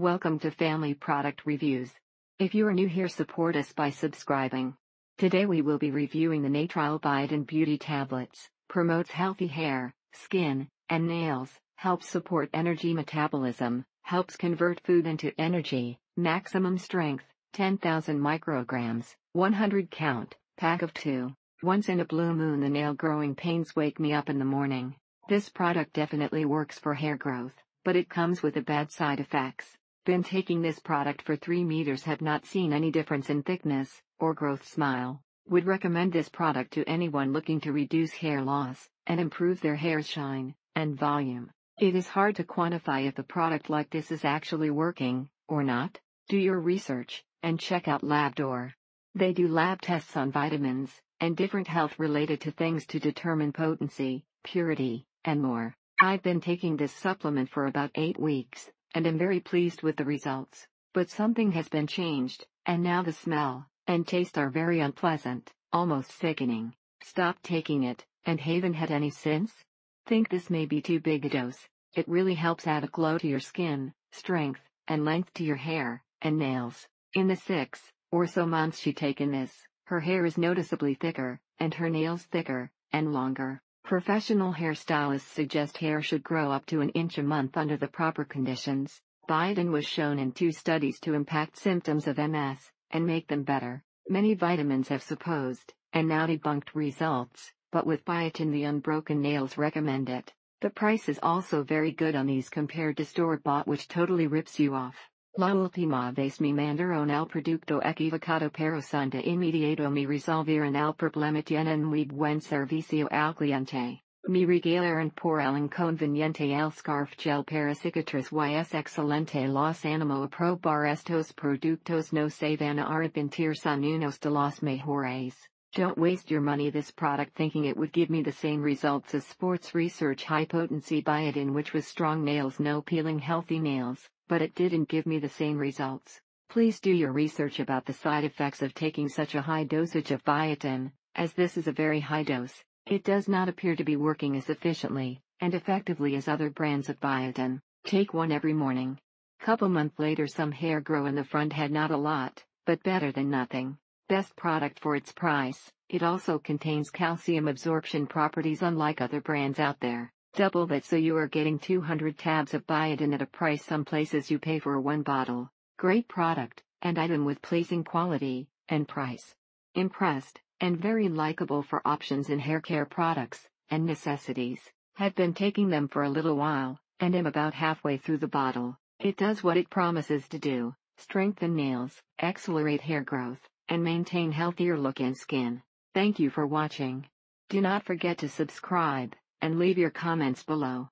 Welcome to Family Product Reviews. If you are new here, support us by subscribing. Today we will be reviewing the Natrol Biotin Beauty Tablets. Promotes healthy hair, skin, and nails, helps support energy metabolism, helps convert food into energy, maximum strength, 10,000 micrograms, 100 count, pack of 2. Once in a blue moon the nail growing pains wake me up in the morning. This product definitely works for hair growth, but it comes with a bad side effects. Been taking this product for 3 meters have not seen any difference in thickness or growth smile. Would recommend this product to anyone looking to reduce hair loss and improve their hair's shine and volume. It is hard to quantify if a product like this is actually working or not. Do your research and check out Labdoor. They do lab tests on vitamins and different health related to things to determine potency, purity, and more. I've been taking this supplement for about 8 weeks and am very pleased with the results. But something has been changed, and now the smell and taste are very unpleasant, almost sickening. Stop taking it, and haven't had any since? Think this may be too big a dose. It really helps add a glow to your skin, strength, and length to your hair and nails. In the six or so months she taken this, her hair is noticeably thicker, and her nails thicker and longer. Professional hairstylists suggest hair should grow up to an inch a month under the proper conditions. Biotin was shown in two studies to impact symptoms of MS and make them better. Many vitamins have supposed and now debunked results, but with biotin the unbroken nails recommend it. The price is also very good on these compared to store-bought which totally rips you off. La ultima vez me mandaron el producto equivocado pero son de inmediato me resolvieron el problema tienen muy buen servicio al cliente. Me regalaron por el inconveniente el scarf gel para cicatriz. Y es excelente. Los animo a probar estos productos. No se van a arrepentir son unos de los mejores. Don't waste your money. This product thinking it would give me the same results as sports research. High potency biotin which was strong nails no peeling healthy nails but it didn't give me the same results. Please do your research about the side effects of taking such a high dosage of biotin, as this is a very high dose. It does not appear to be working as efficiently and effectively as other brands of biotin. Take one every morning. Couple month later some hair grow in the front head not a lot, but better than nothing. Best product for its price. It also contains calcium absorption properties unlike other brands out there. Double that so you are getting 200 tabs of biotin at a price some places you pay for one bottle. Great product, and item with pleasing quality and price. Impressed, and very likable for options in hair care products and necessities. Had been taking them for a little while, and am about halfway through the bottle. It does what it promises to do strengthen nails, accelerate hair growth, and maintain healthier look and skin. Thank you for watching. Do not forget to subscribe and leave your comments below.